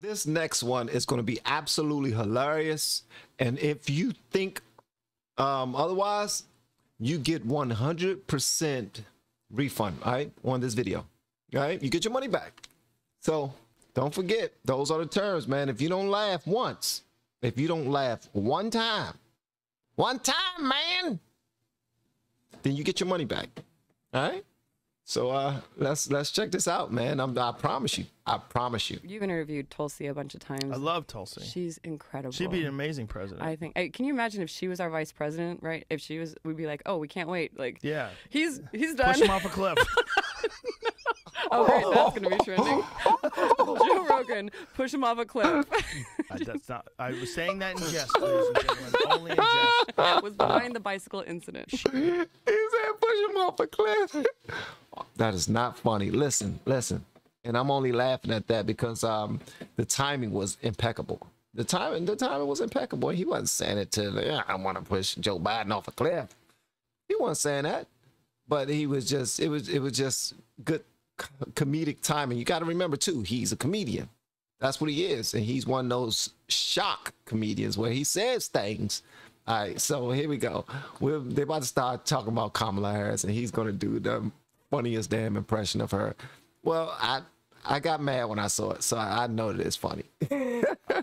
This next one is going to be absolutely hilarious. And if you think um, otherwise, you get 100% refund, all right, on this video. All right, you get your money back. So don't forget, those are the terms, man. If you don't laugh once, if you don't laugh one time, one time, man, then you get your money back. All right. So uh, let's let's check this out, man. I'm, I promise you, I promise you. You've interviewed Tulsi a bunch of times. I love Tulsi. She's incredible. She'd be an amazing president. I think. Hey, can you imagine if she was our vice president, right? If she was, we'd be like, oh, we can't wait. Like, yeah, he's he's done. Push him off a cliff. oh, great, that's gonna be trending. Joe Rogan, push him off a cliff. uh, that's not. I was saying that in jest, ladies and gentlemen. Only in jest. Was behind the bicycle incident. he said, push him off a cliff. That is not funny. Listen, listen. And I'm only laughing at that because um the timing was impeccable. The timing, the timing was impeccable. He wasn't saying it to, yeah, I want to push Joe Biden off a cliff. He wasn't saying that, but he was just, it was, it was just good comedic timing. You got to remember too, he's a comedian. That's what he is, and he's one of those shock comedians where he says things. All right, so here we go. We're they're about to start talking about Kamala Harris, and he's gonna do the funniest damn impression of her. Well, I I got mad when I saw it, so I, I know that it's funny.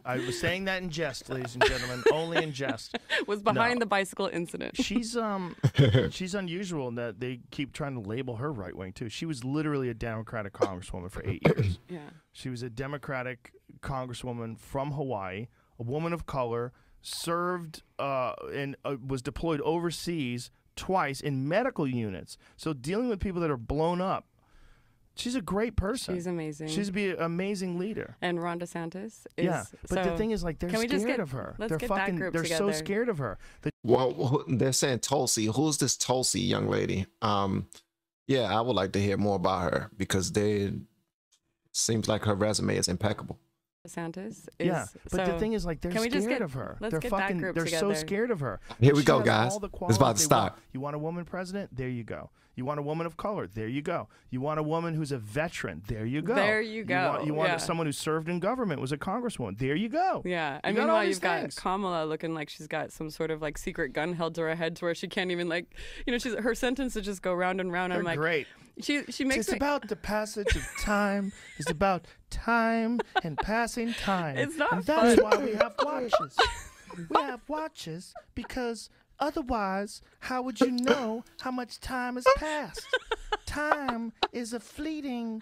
I was saying that in jest, ladies and gentlemen, only in jest. Was behind No. the bicycle incident. She's um she's unusual in that they keep trying to label her right wing too. She was literally a Democratic congresswoman for eight years. Yeah. She was a Democratic congresswoman from Hawaii, a woman of color, served uh, and uh, was deployed overseas twice in medical units. So dealing with people that are blown up. She's a great person. She's amazing. She's be an amazing leader. and Ron DeSantis is. yeah, but the thing is, like, they're Can scared just get- of her. let's they're get that fucking. group they're so scared of her. The Well, they're saying Tulsi. Who's this Tulsi young lady? Um, yeah, I would like to hear more about her because they seems like her resume is impeccable. DeSantis is. yeah, but the thing is, like, they're Can we scared just get- of her. let's they're get that fucking. group they're so scared of her. Here we She go, guys. It's about qualities to they want. start. You want a woman president? There you go. You want a woman of color? There you go. You want a woman who's a veteran? There you go. There you You go, want, you want yeah. someone who served in government, was a congresswoman? There you go. Yeah, and You got all meanwhile you've got. Kamala looking like she's got some sort of like secret gun held to her head, to where she can't even like, you know, she's her sentences just go round and round. They're I'm like, great. She she makes It's me. about the passage of time. It's about time and passing time. It's not And that's fun. why we have watches. we have watches because otherwise, how would you know how much time has passed? Time is a fleeting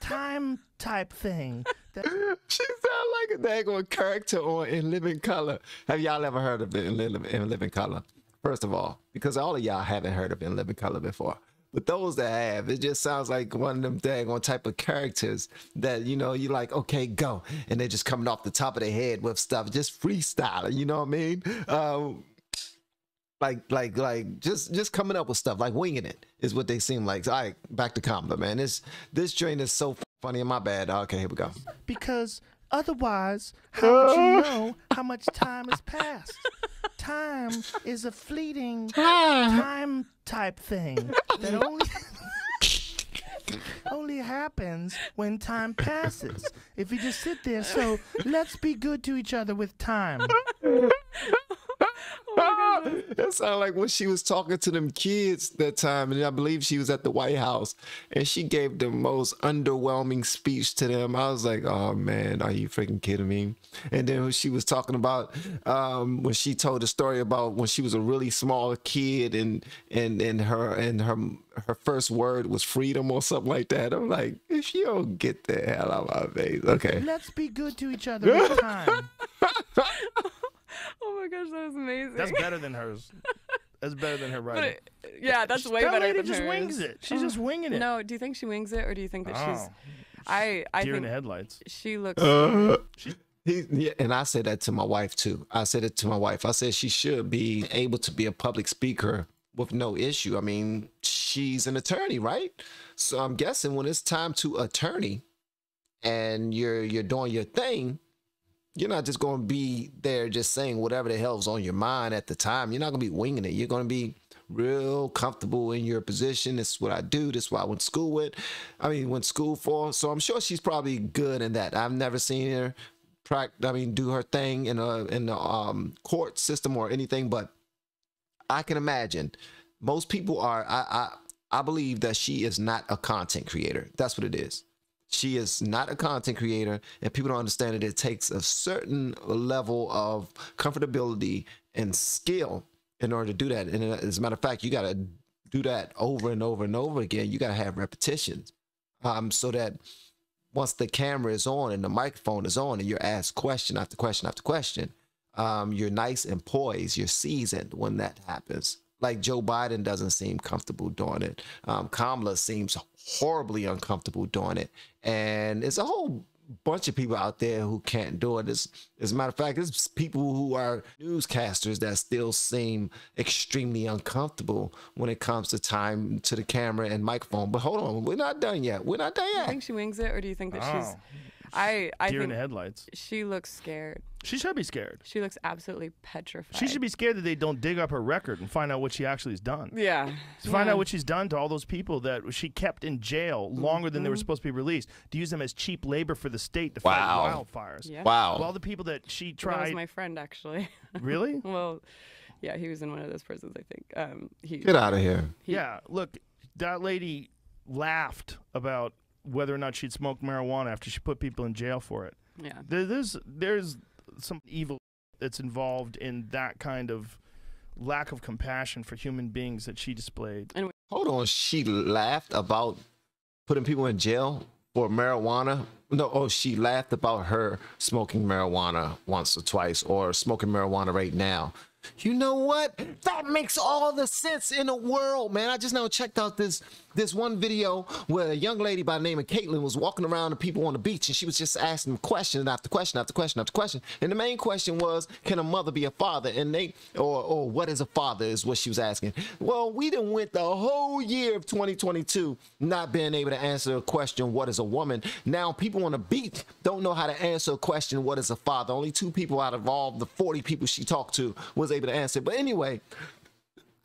time type thing. That She sound like a daggone character on In Living Color. Have y'all ever heard of In, Li- in Living Color? First of all, because all of y'all haven't heard of In Living Color before. But those that have, it just sounds like one of them daggone type of characters that, you know, you like, okay, go. And they're just coming off the top of their head with stuff, just freestyling, you know what I mean? Um, like like like just just coming up with stuff like winging it is what they seem like. All right, back to Kamala, man. This this train is so funny. In my bad. Okay, here we go. because otherwise, how would you know how much time has passed? Time is a fleeting ah. time type thing that only only happens when time passes. If you just sit there, so let's be good to each other with time. That sounded like when she was talking to them kids that time, and I believe she was at the White House, and she gave the most underwhelming speech to them. I was like, "Oh man, are you freaking kidding me?" And then when she was talking about um, when she told the story about when she was a really small kid, and and and her and her her first word was freedom or something like that. I'm like, if you don't get the hell out of my face, okay. Let's be good to each other time. oh my gosh, that was amazing. That's better than hers. That's better than her writing. it- yeah, that's way that better lady than just hers. wings it. She's just winging it. No, do you think she wings it, or do you think that she's? Oh. I I Deer in the headlights. she looks. Uh, he, yeah, and I said that to my wife too. I said it to my wife. I said she should be able to be a public speaker with no issue. I mean, she's an attorney, right? So I'm guessing when it's time to attorney and you're you're doing your thing, you're not just going to be there just saying whatever the hell's on your mind at the time. You're not going to be winging it. You're going to be real comfortable in your position. This is what I do. This is what I went to school with. I mean, went to school for. So I'm sure she's probably good in that. I've never seen her I mean, do her thing in a in the um, court system or anything, but I can imagine most people are. I, I I believe that she is not a content creator. That's what it is. She is not a content creator, and people don't understand that it takes a certain level of comfortability and skill in order to do that. And as a matter of fact, you got to do that over and over and over again. You got to have repetitions, um, so that once the camera is on and the microphone is on, and you're asked question after question after question, um, you're nice and poised. You're seasoned when that happens like Joe Biden doesn't seem comfortable doing it. Um, Kamala seems horribly uncomfortable doing it, and it's a whole bunch of people out there who can't do it. As, as a matter of fact, there's people who are newscasters that still seem extremely uncomfortable when it comes to time to the camera and microphone. But hold on, we're not done yet. We're not done yet. Do you think she wings it, or do you think that she's? I I Deer in think the headlights. she looks scared. She should be scared. She looks absolutely petrified. She should be scared that they don't dig up her record and find out what she actually has done. Yeah. To find yeah. out what she's done to all those people that she kept in jail longer than they were Mm-hmm. supposed to be released, to use them as cheap labor for the state to Wow. fight wildfires. Yeah. Wow. Of all the people that she That was tried, my friend actually. really? well, yeah, he was in one of those prisons. I think. Um, he. Get out of here. He- Yeah. Look, that lady laughed about whether or not she'd smoked marijuana after she put people in jail for it. Yeah. There, there's there's some evil that's involved in that kind of lack of compassion for human beings that she displayed. Hold on. She laughed about putting people in jail for marijuana. No, oh, she laughed about her smoking marijuana once or twice or smoking marijuana right now. You know what? That makes all the sense in the world, man. I just now checked out this this one video where a young lady by the name of Caitlin was walking around the people on the beach and she was just asking question after question after question after question. And the main question was, can a mother be a father? And they or or what is a father is what she was asking. Well, we done went the whole year of 2022 not being able to answer a question, what is a woman? Now people on the beach don't know how to answer a question, what is a father? Only two people out of all the 40 people she talked to was able to answer. But anyway,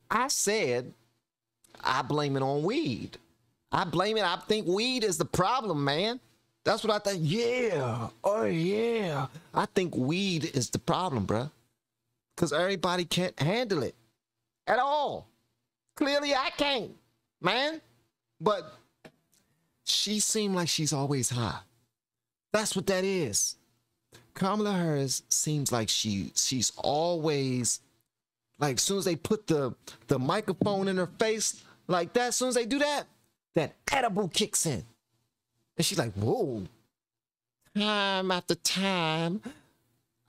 I said I blame it on weed. I blame it. I think weed is the problem, man. That's what I think. Yeah. Oh, yeah. I think weed is the problem, bruh. Because everybody can't handle it at all. Clearly, I can't, man. But she seemed like she's always high. That's what that is. Kamala Harris seems like she she's always like as soon as they put the the microphone in her face like that, as soon as they do that, that edible kicks in. And she's like, whoa. Time after time,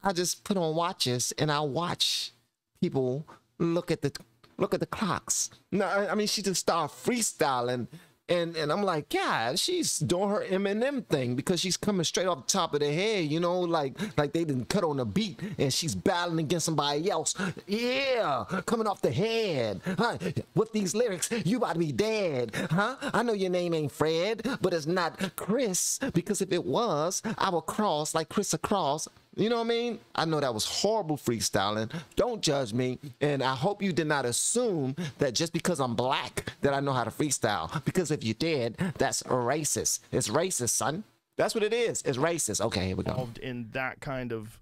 I just put on watches and I watch people look at the look at the clocks. No, I I mean she just start freestyling. And and I'm like, God, she's doing her Eminem thing because she's coming straight off the top of the head, you know, like like they didn't cut on the beat and she's battling against somebody else. Yeah, coming off the head. Huh? With these lyrics, you about to be dead. Huh? I know your name ain't Fred, but it's not Chris, because if it was, I would cross like Chris across. You know what I mean? I know that was horrible freestyling. Don't judge me. And I hope you did not assume that just because I'm black that I know how to freestyle. Because if you did, that's racist. It's racist, son. That's what it is. It's racist. Okay, here we go. Involved in that kind of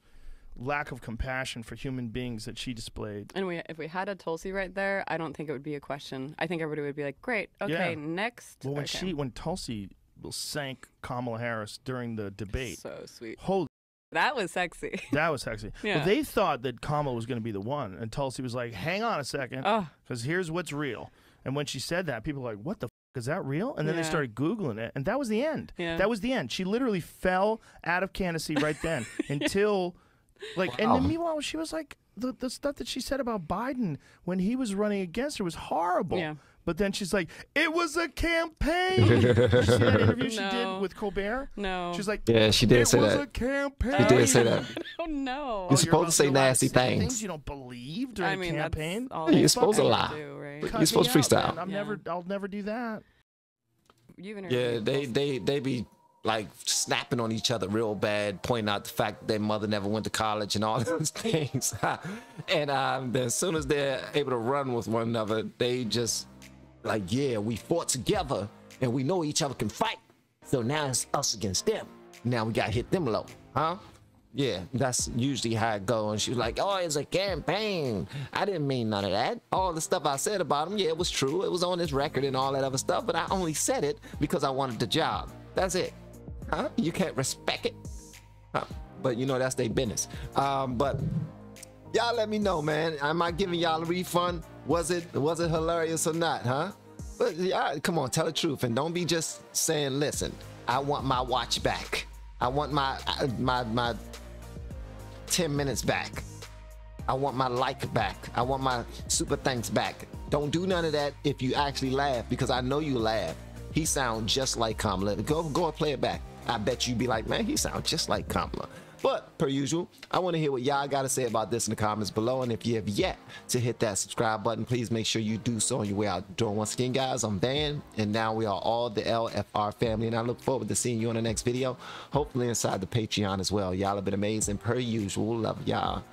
lack of compassion for human beings that she displayed. And we, if we had a Tulsi right there, I don't think it would be a question. I think everybody would be like, "Great, okay, Yeah. next." Well, when Okay. she, when Tulsi sank Kamala Harris during the debate, so sweet. holy, That was sexy. that was sexy. Yeah. Well, they thought that Kamala was going to be the one, and Tulsi was like, "Hang on a second, Oh, because here's what's real." And when she said that, people were like, "What the f- is that real?" And then they started googling it, and that was the end. Yeah. That was the end. She literally fell out of candidacy right then until, like, and Wow. then meanwhile she was like, the the stuff that she said about Biden when he was running against her was horrible. Yeah. But then she's like, "It was a campaign." Did you see that interview she No. did with Colbert? no. She's like, Yeah, she did it say was that. a campaign. She did say that. oh no. You're supposed allowed- to say you're allowed nasty say things. You don't believe during I mean, a campaign. That's all yeah, you're supposed to lie. Do, right? You're supposed to freestyle. man. I'm Yeah. never, I'll never do that. You've Yeah, they both- they they be like snapping on each other real bad, pointing out the fact that their mother never went to college and all those things. and um, as soon as they're able to run with one another, they just like, yeah, we fought together and we know each other can fight. So now it's us against them. Now we got to hit them low, huh? Yeah, that's usually how it goes. And she was like, oh, it's a campaign. I didn't mean none of that. All the stuff I said about him, yeah, it was true. It was on his record and all that other stuff, but I only said it because I wanted the job. That's it. Huh? You can't respect it. Huh? But you know, that's their business. Um, but y'all let me know, man. Am I giving y'all a refund? Was it was it hilarious or not, huh? But yeah, come on, tell the truth and don't be just saying, listen, I want my watch back. I want my my my 10 minutes back. I want my like back. I want my super thanks back. Don't do none of that if you actually laugh because I know you laugh. He sounds just like Kamala. Go go and play it back. I bet you'd be like, man, he sounds just like Kamala. But per usual, I want to hear what y'all got to say about this in the comments below. And if you have yet to hit that subscribe button, please make sure you do so on your way out the door. Once again, guys, I'm Van, and now we are all the LFR family. And I look forward to seeing you on the next video, hopefully inside the Patreon as well. Y'all have been amazing per usual. Love y'all.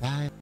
Bye.